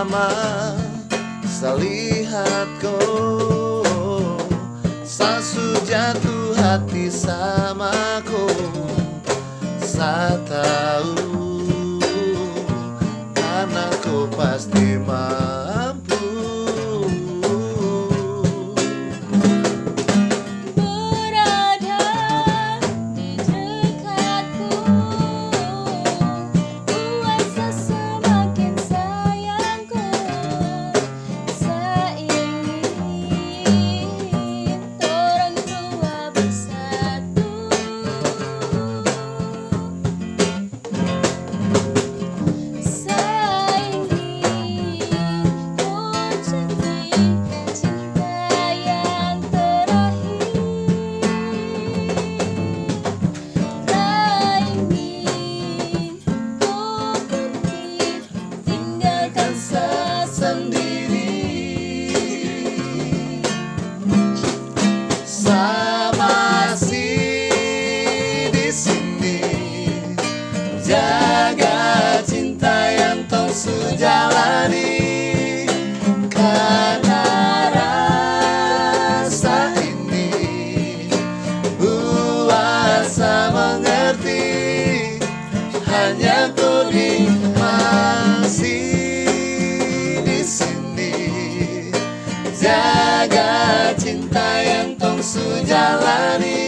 lama Salihatku Sasu jatuh hati sama ku, Sa tahu Karena ku pasti mau jaga cinta yang tong sujalani